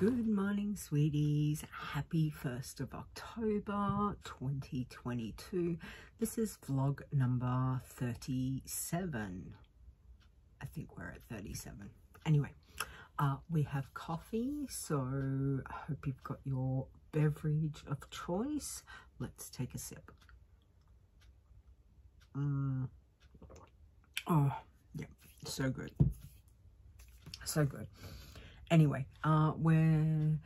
Good morning, sweeties. Happy 1st of October 2022. This is vlog number 37. I think we're at 37. Anyway, uh, we have coffee, so I hope you've got your beverage of choice. Let's take a sip. Mm. Oh, yeah, so good. So good anyway, uh, we're,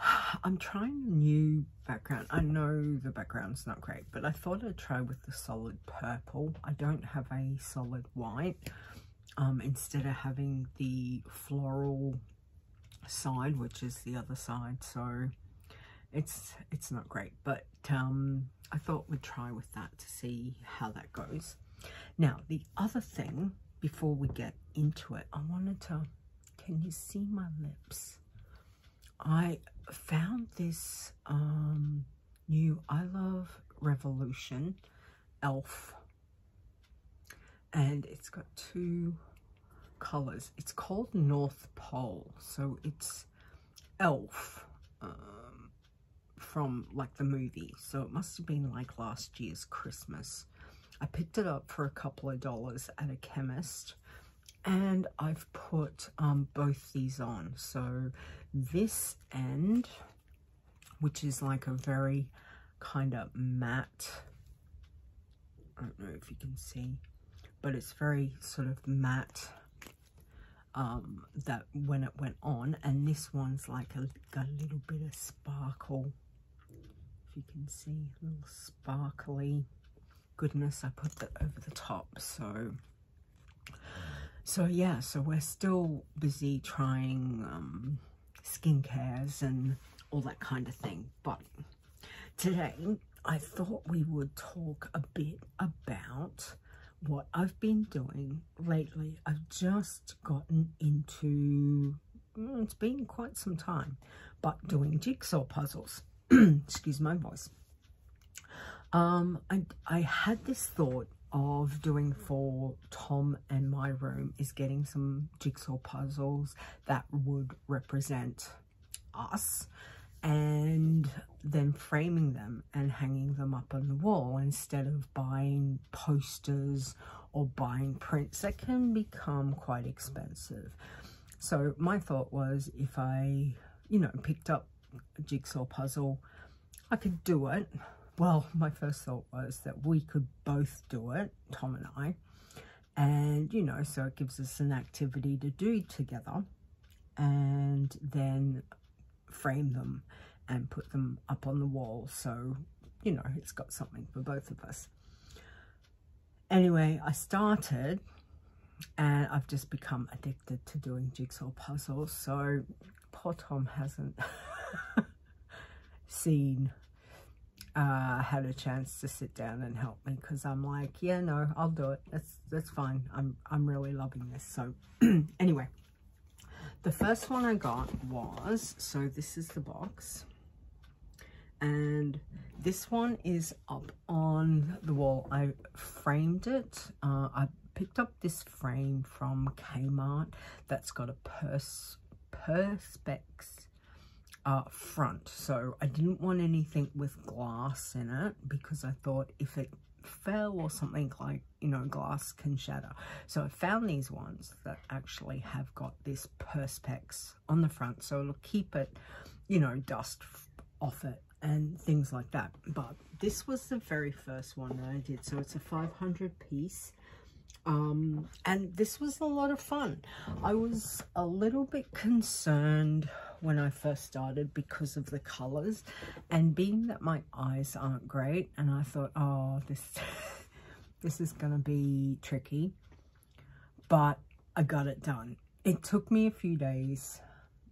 I'm trying a new background. I know the background's not great, but I thought I'd try with the solid purple. I don't have a solid white. Um, instead of having the floral side, which is the other side. So it's, it's not great, but, um, I thought we'd try with that to see how that goes. Now, the other thing before we get into it, I wanted to can you see my lips? I found this um, new I Love Revolution e.l.f. And it's got two colors. It's called North Pole. So it's e.l.f. Um, from like the movie. So it must have been like last year's Christmas. I picked it up for a couple of dollars at a chemist and I've put um, both these on. So this end, which is like a very kind of matte, I don't know if you can see, but it's very sort of matte um, that when it went on. And this one's like a, a little bit of sparkle, if you can see, a little sparkly goodness. I put that over the top, so so yeah, so we're still busy trying um, skincares and all that kind of thing. But today I thought we would talk a bit about what I've been doing lately. I've just gotten into, mm, it's been quite some time, but doing jigsaw puzzles. Excuse my voice. Um, I, I had this thought of doing for Tom and my room is getting some jigsaw puzzles that would represent us and then framing them and hanging them up on the wall instead of buying posters or buying prints that can become quite expensive. So my thought was if I, you know, picked up a jigsaw puzzle, I could do it well, my first thought was that we could both do it, Tom and I. And, you know, so it gives us an activity to do together and then frame them and put them up on the wall. So, you know, it's got something for both of us. Anyway, I started and I've just become addicted to doing jigsaw puzzles. So poor Tom hasn't seen uh, had a chance to sit down and help me because I'm like, yeah, no, I'll do it. That's that's fine. I'm I'm really loving this. So anyway, the first one I got was so this is the box, and this one is up on the wall. I framed it. Uh, I picked up this frame from Kmart that's got a pers perspex uh, front. So I didn't want anything with glass in it because I thought if it fell or something like, you know, glass can shatter. So I found these ones that actually have got this Perspex on the front. So it'll keep it, you know, dust off it and things like that. But this was the very first one that I did. So it's a 500 piece. Um, and this was a lot of fun. I was a little bit concerned when I first started because of the colours and being that my eyes aren't great and I thought, oh, this, this is going to be tricky, but I got it done. It took me a few days.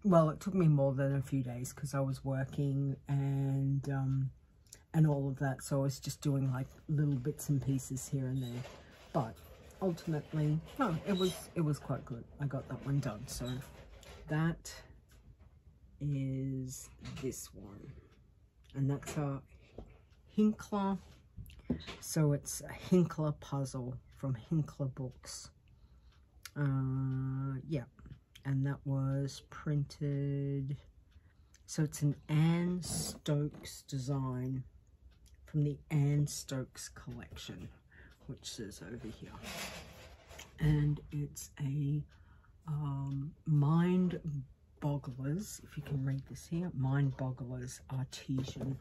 Well, it took me more than a few days because I was working and, um, and all of that. So I was just doing like little bits and pieces here and there, but ultimately, no, it was, it was quite good. I got that one done. So that is this one. And that's a Hinkler. So it's a Hinkler puzzle from Hinkler Books. Uh, yeah. and that was printed so it's an Anne Stokes design from the Anne Stokes collection which is over here. And it's a um, mind bogglers if you can read this here mind bogglers artisan.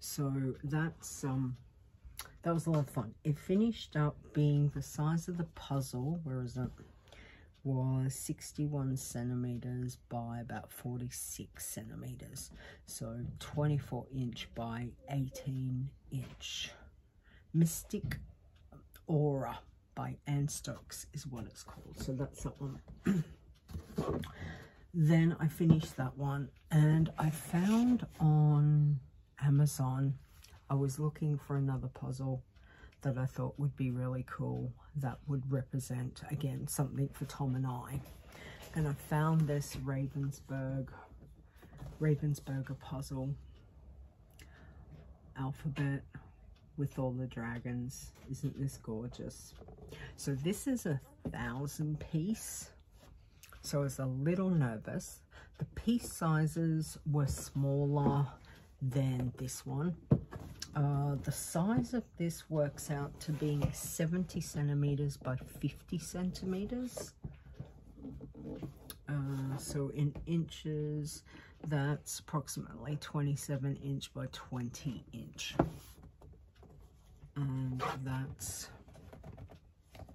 So that's um that was a lot of fun. It finished up being the size of the puzzle where is it? Was 61 centimeters by about 46 centimeters. So 24 inch by 18 inch. Mystic aura by Anne Stokes is what it's called. So that's that one. Then I finished that one and I found on Amazon I was looking for another puzzle that I thought would be really cool that would represent again something for Tom and I. And I found this Ravensburg Ravensburger puzzle alphabet with all the dragons. Isn't this gorgeous? So this is a thousand piece. So I was a little nervous. The piece sizes were smaller than this one. Uh, the size of this works out to being 70 centimeters by 50 centimeters. Uh, so in inches, that's approximately 27 inch by 20 inch. That's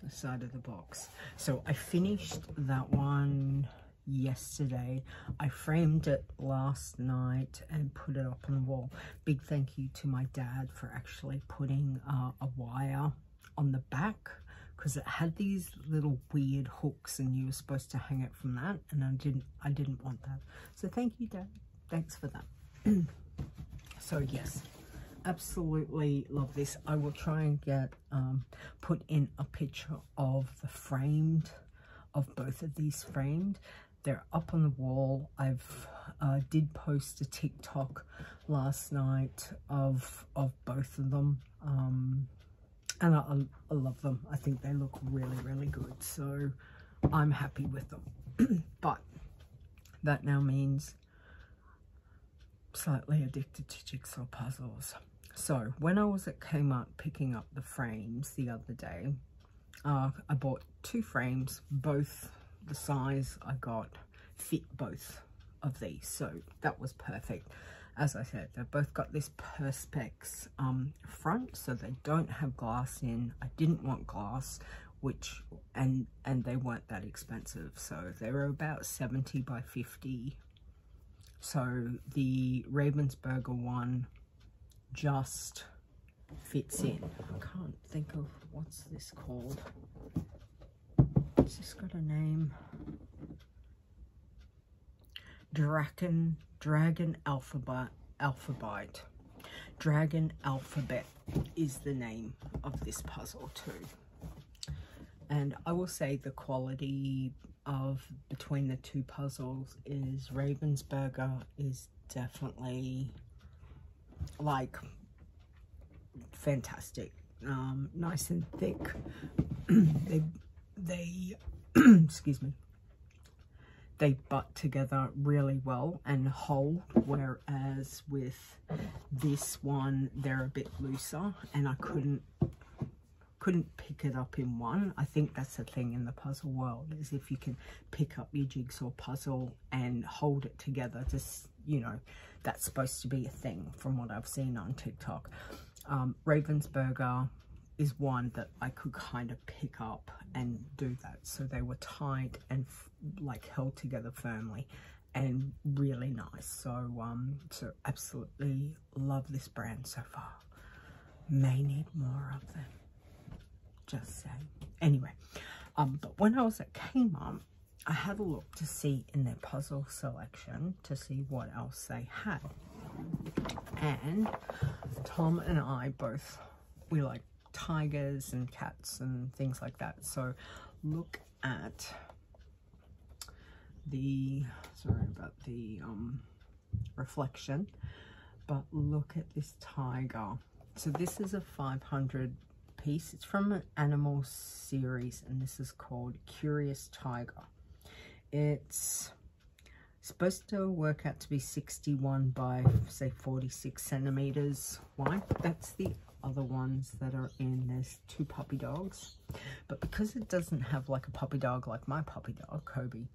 the side of the box. So I finished that one yesterday. I framed it last night and put it up on the wall. Big thank you to my dad for actually putting uh, a wire on the back because it had these little weird hooks and you were supposed to hang it from that and I didn't I didn't want that. So thank you dad. Thanks for that. so yes absolutely love this i will try and get um, put in a picture of the framed of both of these framed they're up on the wall. I've uh, did post a TikTok last night of of both of them. Um, and I, I love them. I think they look really, really good. So I'm happy with them. but that now means slightly addicted to jigsaw puzzles. So when I was at Kmart picking up the frames the other day, uh, I bought two frames, both the size I got fit both of these. So that was perfect. As I said they've both got this perspex um, front so they don't have glass in. I didn't want glass which and and they weren't that expensive. So they were about 70 by 50 so the Ravensburger one just fits in I can't think of what's this called has this got a name? Dragon, Dragon Alphabet, Alphabet. Dragon Alphabet is the name of this puzzle too. And I will say the quality of between the two puzzles is Ravensburger is definitely like fantastic. Um, nice and thick. they they, excuse me, they butt together really well and hold, whereas with this one, they're a bit looser and I couldn't couldn't pick it up in one. I think that's the thing in the puzzle world is if you can pick up your jigsaw puzzle and hold it together, just, you know, that's supposed to be a thing from what I've seen on TikTok. Um, Ravensburger is one that I could kind of pick up and do that. So they were tied and like held together firmly and really nice. So, um, so absolutely love this brand so far. May need more of them. Just saying. Anyway, um, but when I was at Kmart, I had a look to see in their puzzle selection to see what else they had. And Tom and I both, we like tigers and cats and things like that. So look at the, sorry about the um, reflection, but look at this tiger. So this is a 500 piece. It's from an animal series and this is called Curious Tiger. It's supposed to work out to be 61 by say 46 centimeters wide that's the other ones that are in. There's two puppy dogs. But because it doesn't have like a puppy dog like my puppy dog Kobe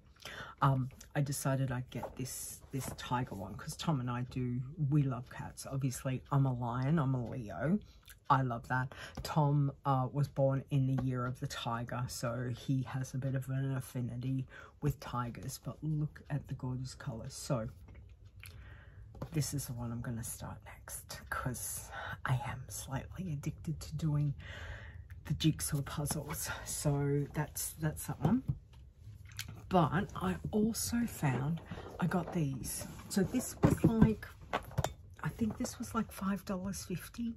um, I decided I'd get this this tiger one because Tom and I do we love cats. Obviously I'm a lion I'm a Leo. I love that. Tom uh, was born in the year of the tiger so he has a bit of an affinity with tigers but look at the gorgeous colors so this is the one I'm going to start next because I am slightly addicted to doing the jigsaw puzzles. So that's that's that one but I also found I got these. So this was like I think this was like five dollars fifty.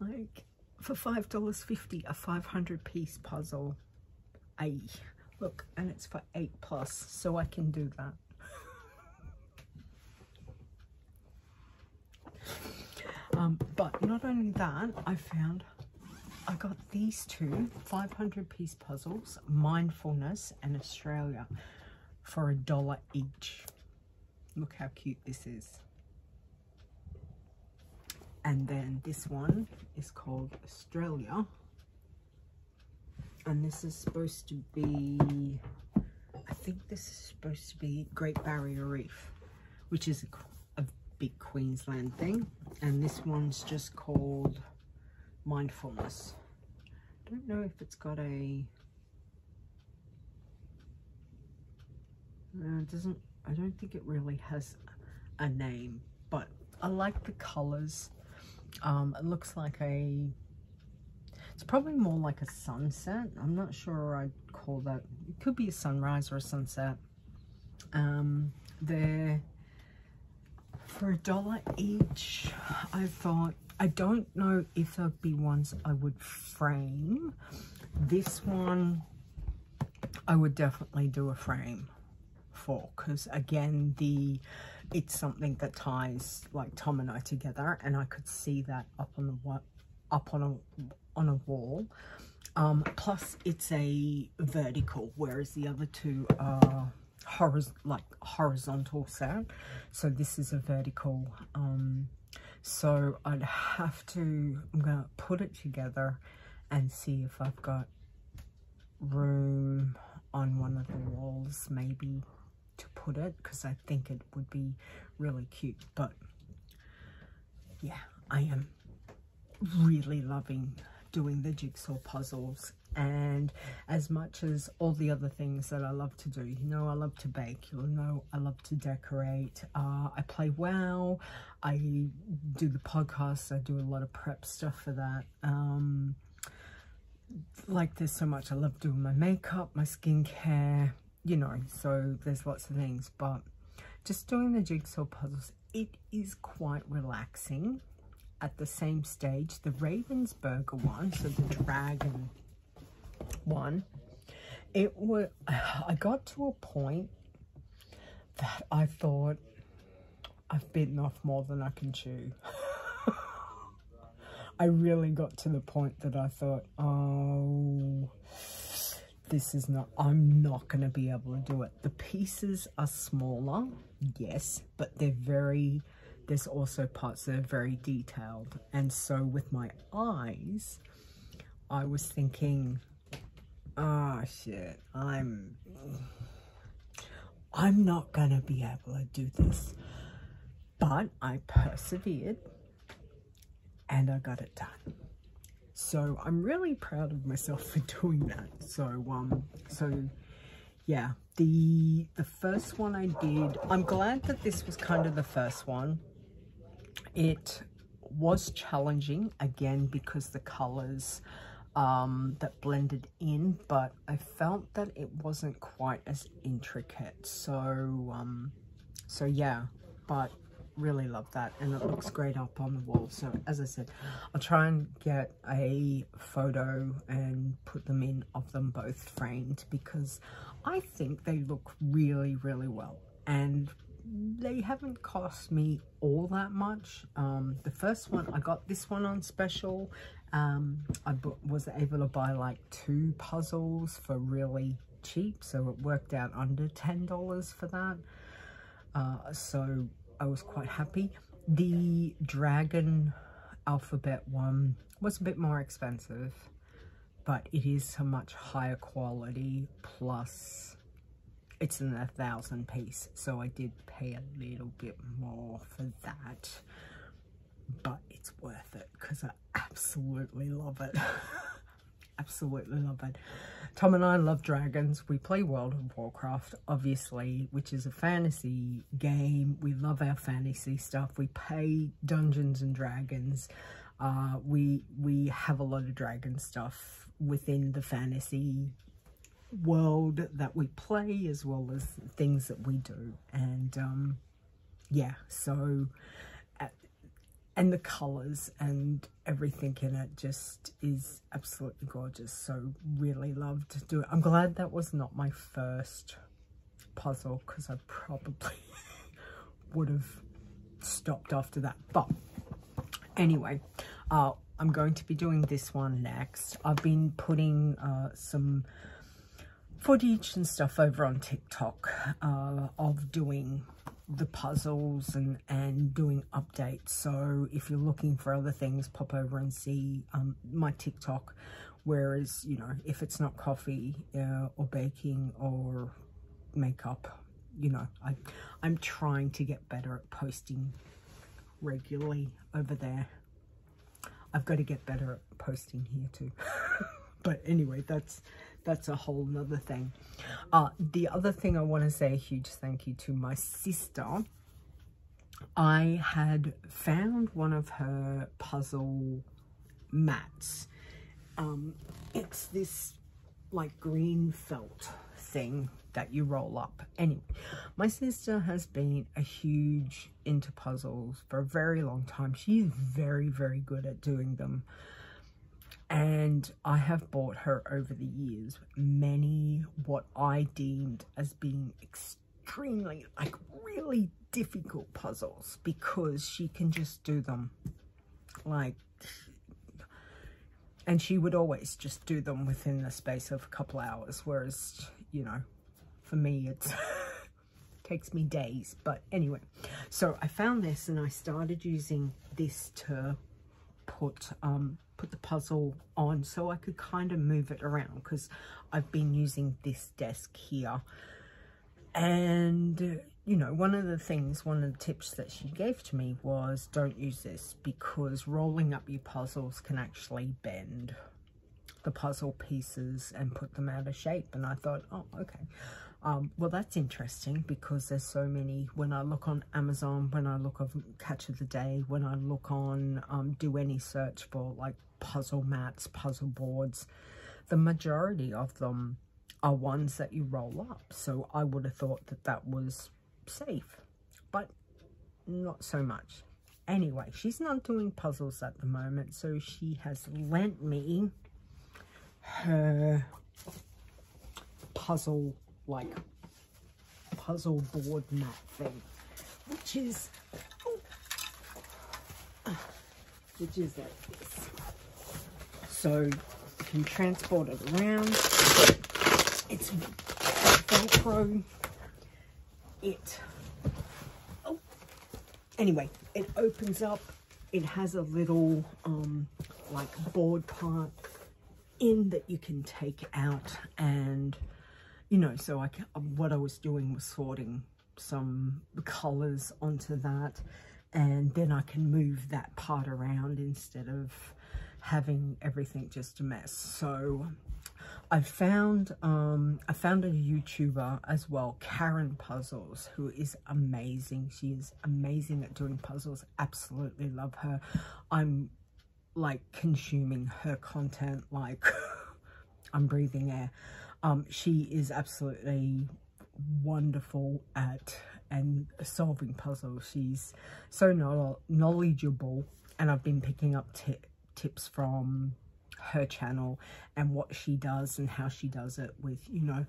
Like for five dollars fifty a 500 piece puzzle. A look and it's for eight plus so I can do that. Um, but not only that I found I got these two 500 piece puzzles, Mindfulness and Australia, for a dollar each. Look how cute this is. And then this one is called Australia. And this is supposed to be, I think this is supposed to be Great Barrier Reef, which is a, a big Queensland thing. And this one's just called mindfulness. I don't know if it's got a, uh, it doesn't, I don't think it really has a name, but I like the colors. Um, it looks like a, it's probably more like a sunset. I'm not sure I'd call that, it could be a sunrise or a sunset. Um, they're for a dollar each. I thought I don't know if there'd be ones I would frame. This one, I would definitely do a frame for because again, the it's something that ties like Tom and I together, and I could see that up on the up on a on a wall. Um, plus, it's a vertical, whereas the other two are horiz like horizontal set. So this is a vertical. Um, so I'd have to, I'm going to put it together and see if I've got room on one of the walls maybe to put it because I think it would be really cute. But yeah, I am really loving doing the jigsaw puzzles and as much as all the other things that I love to do, you know I love to bake, you know I love to decorate, uh, I play WoW, I do the podcast, I do a lot of prep stuff for that. Um, like there's so much, I love doing my makeup, my skincare, you know, so there's lots of things, but just doing the jigsaw puzzles, it is quite relaxing. At the same stage. The Ravensburger one, so the dragon one, it was, I got to a point that I thought, I've bitten off more than I can chew. I really got to the point that I thought, oh, this is not, I'm not going to be able to do it. The pieces are smaller, yes, but they're very, there's also parts that are very detailed. And so with my eyes, I was thinking, oh shit, I'm, I'm not to be able to do this. But I persevered and I got it done. So I'm really proud of myself for doing that. So, um, so yeah, the, the first one I did, I'm glad that this was kind of the first one. It was challenging again because the colors um, that blended in, but I felt that it wasn't quite as intricate. So, um, so yeah, but really love that and it looks great up on the wall so as I said I'll try and get a photo and put them in of them both framed because I think they look really really well and they haven't cost me all that much. Um, the first one, I got this one on special. Um, I was able to buy like two puzzles for really cheap, so it worked out under $10 for that. Uh, so I was quite happy. The dragon alphabet one was a bit more expensive, but it is a much higher quality plus it's in a thousand piece so I did pay a little bit more for that but it's worth it because I absolutely love it. Absolutely love it. Tom and I love dragons. We play World of Warcraft obviously which is a fantasy game. We love our fantasy stuff. We pay Dungeons and Dragons. Uh, we we have a lot of dragon stuff within the fantasy world that we play as well as things that we do. And um yeah so and the colors and everything in it just is absolutely gorgeous. So really loved to do it. I'm glad that was not my first puzzle because i probably would have stopped after that. But anyway uh i'm going to be doing this one next. I've been putting uh some footage and stuff over on TikTok uh, of doing the puzzles and, and doing updates. So if you're looking for other things, pop over and see um, my TikTok. Whereas, you know, if it's not coffee uh, or baking or makeup, you know, I, I'm trying to get better at posting regularly over there. I've got to get better at posting here too. but anyway, that's that's a whole nother thing. Uh, the other thing I want to say a huge thank you to my sister. I had found one of her puzzle mats. Um, it's this like green felt thing that you roll up. Anyway, my sister has been a huge into puzzles for a very long time. She's very, very good at doing them and I have bought her over the years many what I deemed as being extremely like really difficult puzzles because she can just do them like and she would always just do them within the space of a couple hours whereas you know for me it takes me days. But anyway so I found this and I started using this to put um put the puzzle on so I could kind of move it around because I've been using this desk here. And, you know, one of the things, one of the tips that she gave to me was don't use this because rolling up your puzzles can actually bend the puzzle pieces and put them out of shape. And I thought, oh, okay. Um, well, that's interesting because there's so many, when I look on Amazon, when I look on Catch of the Day, when I look on, um, do any search for like puzzle mats, puzzle boards, the majority of them are ones that you roll up. So I would have thought that that was safe, but not so much. Anyway, she's not doing puzzles at the moment, so she has lent me her puzzle, like, puzzle board mat thing, which is, oh, which is like this. So you can transport it around. It's Velcro. It, oh, anyway, it opens up. It has a little, um, like board part in that you can take out and, you know, so I, what I was doing was sorting some colors onto that and then I can move that part around instead of having everything just a mess. So I found um, I found a YouTuber as well, Karen Puzzles, who is amazing. She is amazing at doing puzzles. Absolutely love her. I'm like consuming her content like I'm breathing air. Um, she is absolutely wonderful at and solving puzzles. She's so knowledgeable and I've been picking up tips from her channel and what she does and how she does it with, you know,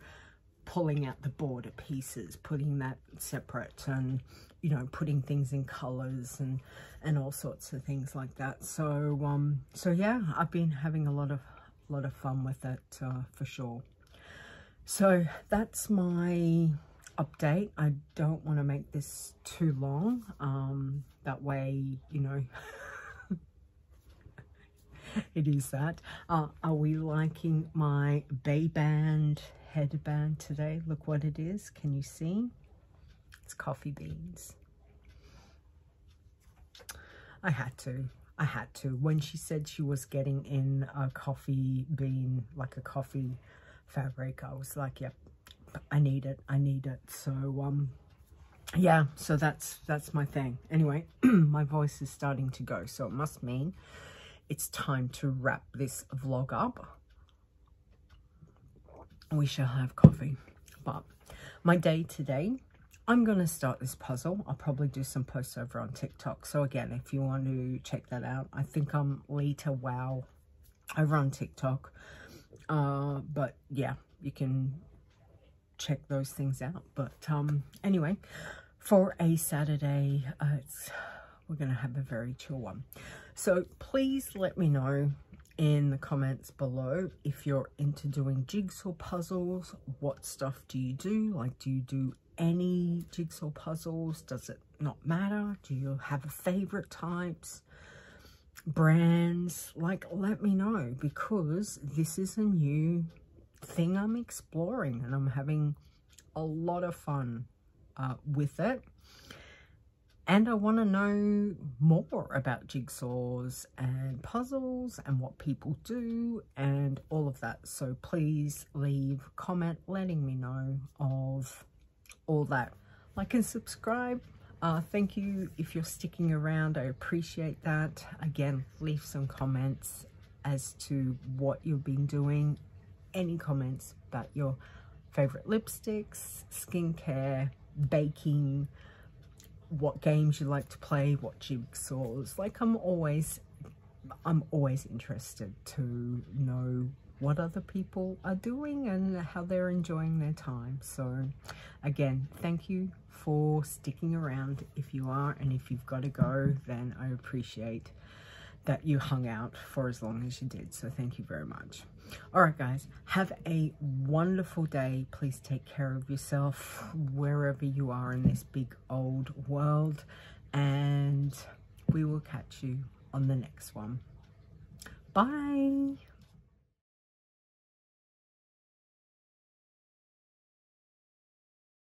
pulling out the border pieces, putting that separate and, you know, putting things in colors and, and all sorts of things like that. So, um, so yeah, I've been having a lot of, lot of fun with it, uh, for sure. So that's my update. I don't want to make this too long. Um, that way, you know, it is that. Uh, are we liking my Bay Band headband today? Look what it is. Can you see? It's coffee beans. I had to. I had to. When she said she was getting in a coffee bean, like a coffee fabric, I was like, yep, I need it. I need it. So, um, yeah, so that's, that's my thing. Anyway, my voice is starting to go, so it must mean it's time to wrap this vlog up. We shall have coffee. But my day today, I'm going to start this puzzle. I'll probably do some posts over on TikTok. So again, if you want to check that out, I think I'm Leeta Wow over on TikTok. Uh, but yeah, you can check those things out. But um, anyway, for a Saturday, uh, it's, we're going to have a very chill one. So please let me know in the comments below if you're into doing jigsaw puzzles. What stuff do you do? Like, do you do any jigsaw puzzles? Does it not matter? Do you have a favorite types? Brands like let me know because this is a new thing I'm exploring and I'm having a lot of fun uh, with it. And I want to know more about jigsaws and puzzles and what people do and all of that. So please leave comment letting me know of all that. Like and subscribe. Uh, thank you if you're sticking around. I appreciate that. Again, leave some comments as to what you've been doing any comments about your favorite lipsticks, skincare, baking, what games you like to play, what jigsaws. Like I'm always, I'm always interested to know what other people are doing and how they're enjoying their time. So again, thank you for sticking around if you are and if you've got to go, then I appreciate that you hung out for as long as you did. So thank you very much. All right, guys, have a wonderful day. Please take care of yourself wherever you are in this big old world. And we will catch you on the next one. Bye.